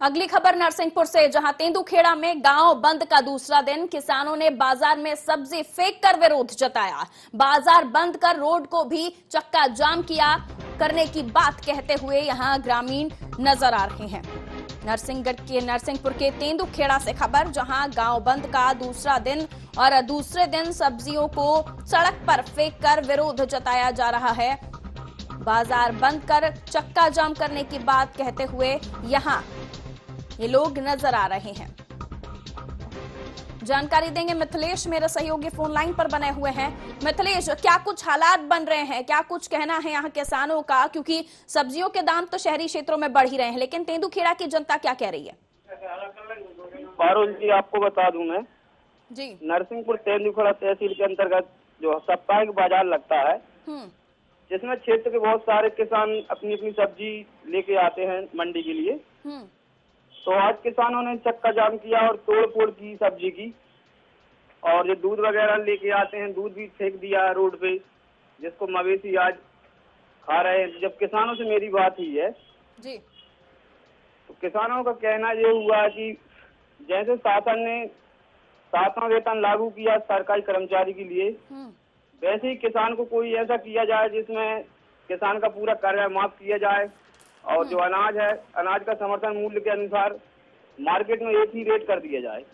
अगली खबर नरसिंहपुर से, जहाँ तेंदुखेड़ा में गाँव बंद का दूसरा दिन, किसानों ने बाज़ार में सब्ज़ी फेंक कर विरोध जताया। बाज़ार बंद कर रोड को भी चक्का जाम किया करने की बात कहते हुए यहाँ ग्रामीण नज़र आ रहे हैं। नरसिंहगढ़ के, नरसिंहपुर के तेंदुखेड़ा से खबर, जहाँ गाँव बंद का दूसरा दिन और दूसरे दिन सब्जियों को सड़क पर फेंक कर विरोध जताया जा रहा है। बाज़ार बंद कर चक्का जाम करने की बात कहते हुए यहाँ ये लोग नज़र आ रहे हैं। जानकारी देंगे मिथिलेश मेरे सहयोगी फ़ोन लाइन पर बने हुए हैं। मिथिलेश क्या कुछ हालात बन रहे हैं? क्या कुछ कहना है यहाँ किसानों का? क्योंकि सब्जियों के दाम तो शहरी क्षेत्रों में बढ़ ही रहे हैं लेकिन तेंदुखेड़ा की जनता क्या कह रही है? पारुल जी आपको बता दूँ मैं। जी। नरसिंहपुर तेंदुखेड़ा तहसील के अंतर्गत जो साप्ताहिक बाज़ार लगता है हम्म। जिसमें क्षेत्र के बहुत सारे किसान अपनी अपनी सब्ज़ी लेके आते हैं मंडी के लिए। हम्म। तो आज किसानों ने चक्का जाम किया और तोड़ फोड़ की सब्ज़ी की। और जो दूध वगैरह लेके आते हैं दूध भी फेंक दिया रोड पे जिसको मवेशी आज खा रहे हैं। जब किसानों से मेरी बात हुई है जी। तो किसानों का कहना ये हुआ कि जैसे शासन ने सातवां वेतन लागू किया सरकारी कर्मचारी के लिए हम्म। वैसे ही किसान को कोई ऐसा किया जाए जिसमें किसान का पूरा कर्जा माफ़ किया जाए। और जो अनाज है, अनाज का समर्थन मूल्य के अनुसार मार्केट में एक ही रेट कर दिया जाए।